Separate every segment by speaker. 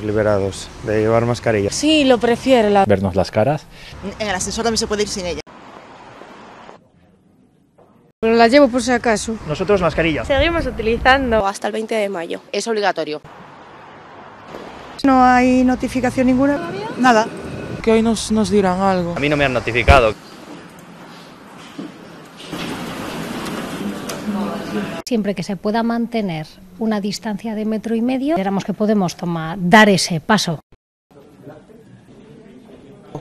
Speaker 1: Liberados de llevar mascarilla.
Speaker 2: Sí, lo prefiero. La...
Speaker 3: Vernos las caras.
Speaker 4: En el ascensor también se puede ir sin ella.
Speaker 2: Pero la llevo por si acaso.
Speaker 5: Nosotros mascarilla.
Speaker 2: Seguimos utilizando.
Speaker 6: Hasta el 20 de mayo.
Speaker 7: Es obligatorio.
Speaker 4: No hay notificación ninguna. Nada.
Speaker 8: Que hoy nos, nos dirán algo.
Speaker 9: A mí no me han notificado.
Speaker 10: Siempre que se pueda mantener una distancia de metro y medio, esperamos que podemos tomar, dar ese paso.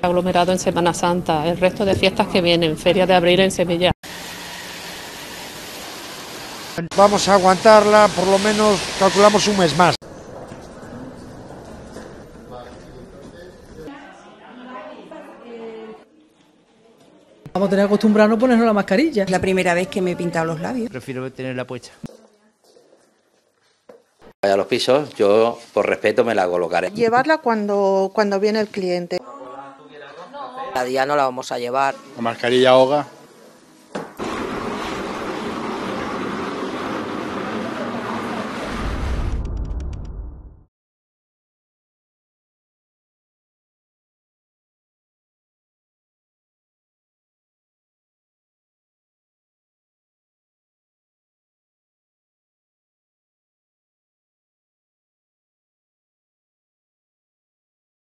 Speaker 11: Aglomerado en Semana Santa, el resto de fiestas que vienen, Feria de Abril en Sevilla.
Speaker 12: Vamos a aguantarla, por lo menos calculamos un mes más.
Speaker 8: Vamos a tener que acostumbrarnos a ponernos la mascarilla.
Speaker 4: Es la primera vez que me he pintado los labios.
Speaker 9: Prefiero tenerla puesta.
Speaker 13: A los pisos, yo por respeto me la colocaré.
Speaker 14: Llevarla cuando, cuando viene el cliente.
Speaker 7: La día no la vamos a llevar.
Speaker 15: La mascarilla ahoga.